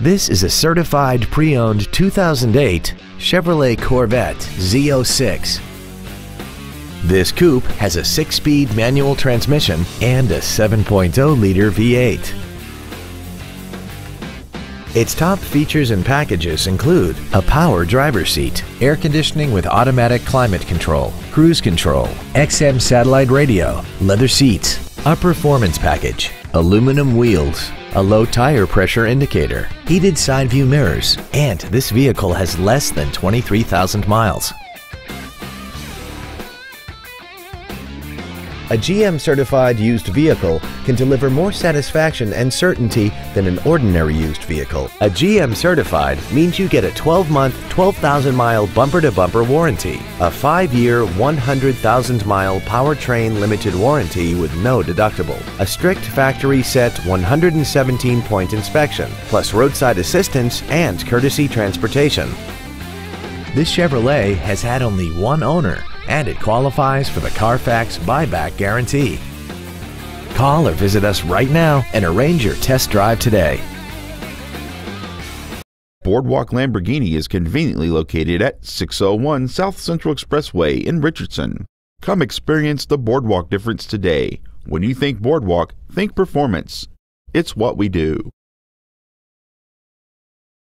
This is a certified pre-owned 2008 Chevrolet Corvette Z06. This coupe has a 6-speed manual transmission and a 7.0-liter V8. Its top features and packages include a power driver seat, air conditioning with automatic climate control, cruise control, XM satellite radio, leather seats, a performance package, aluminum wheels, a low tire pressure indicator, heated side view mirrors, and this vehicle has less than 23,000 miles. A GM certified used vehicle can deliver more satisfaction and certainty than an ordinary used vehicle. A GM certified means you get a 12 month, 12,000 mile bumper to bumper warranty, a 5 year, 100,000 mile powertrain limited warranty with no deductible, a strict factory set 117 point inspection, plus roadside assistance and courtesy transportation. This Chevrolet has had only one owner and it qualifies for the Carfax buyback guarantee. Call or visit us right now and arrange your test drive today. Boardwalk Lamborghini is conveniently located at 601 South Central Expressway in Richardson. Come experience the Boardwalk difference today. When you think Boardwalk, think performance. It's what we do.